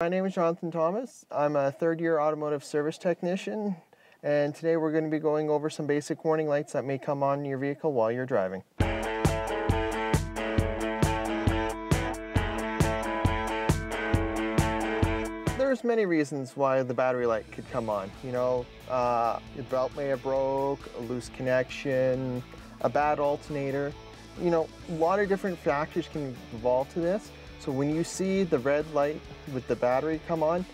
My name is Jonathan Thomas. I'm a third year automotive service technician and today we're going to be going over some basic warning lights that may come on your vehicle while you're driving. There's many reasons why the battery light could come on. You know, uh, your belt may have broke, a loose connection, a bad alternator. You know, a lot of different factors can involve to this. So when you see the red light with the battery come on,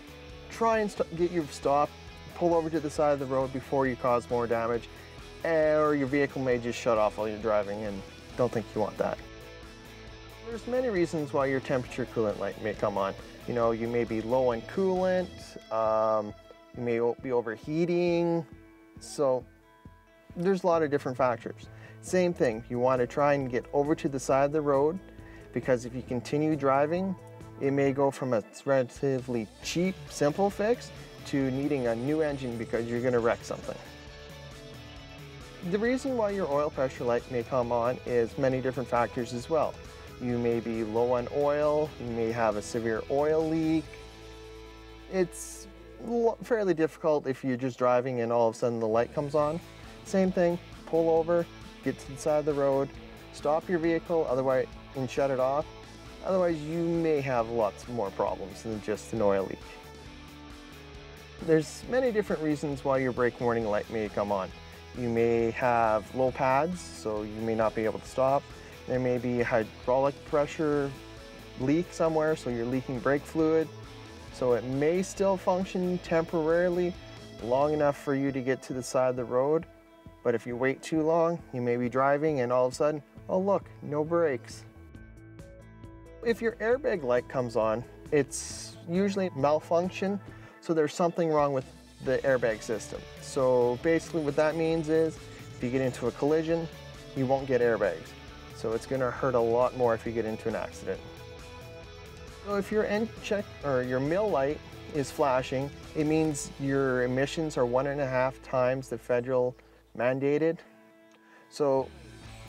try and get your stop, pull over to the side of the road before you cause more damage, or your vehicle may just shut off while you're driving and don't think you want that. There's many reasons why your temperature coolant light may come on. You know, you may be low on coolant, um, you may be overheating, so there's a lot of different factors. Same thing, you want to try and get over to the side of the road because if you continue driving, it may go from a relatively cheap, simple fix to needing a new engine because you're going to wreck something. The reason why your oil pressure light may come on is many different factors as well. You may be low on oil, you may have a severe oil leak. It's fairly difficult if you're just driving and all of a sudden the light comes on. Same thing, pull over, get to the side of the road, stop your vehicle, otherwise and shut it off. Otherwise you may have lots more problems than just an oil leak. There's many different reasons why your brake warning light may come on. You may have low pads, so you may not be able to stop. There may be hydraulic pressure leak somewhere, so you're leaking brake fluid. So it may still function temporarily, long enough for you to get to the side of the road. But if you wait too long, you may be driving and all of a sudden, oh look, no brakes. If your airbag light comes on, it's usually malfunction, so there's something wrong with the airbag system. So basically what that means is if you get into a collision, you won't get airbags. So it's gonna hurt a lot more if you get into an accident. So if your end check or your MIL light is flashing, it means your emissions are one and a half times the federal mandated. So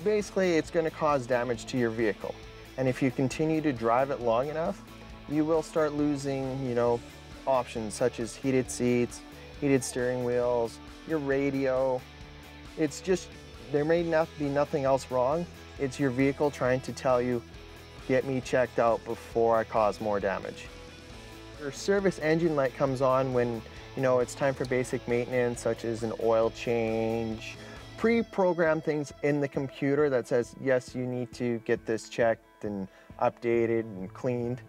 basically it's gonna cause damage to your vehicle. And if you continue to drive it long enough, you will start losing, you know, options such as heated seats, heated steering wheels, your radio. It's just, there may not be nothing else wrong. It's your vehicle trying to tell you, get me checked out before I cause more damage. Your service engine light comes on when you know it's time for basic maintenance such as an oil change, pre-program things in the computer that says yes you need to get this checked and updated and cleaned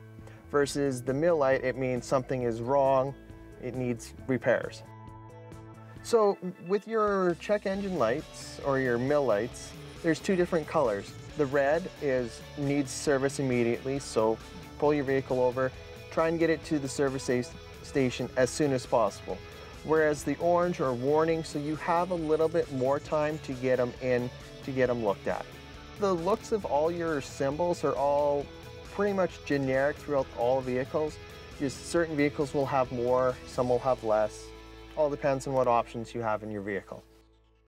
versus the MIL light it means something is wrong it needs repairs. So with your check engine lights or your MIL lights, there's two different colors. The red is needs service immediately, so pull your vehicle over, try and get it to the service station as soon as possible. Whereas the orange are warning, so you have a little bit more time to get them in, to get them looked at. The looks of all your symbols are all pretty much generic throughout all vehicles. Just certain vehicles will have more, some will have less. All depends on what options you have in your vehicle.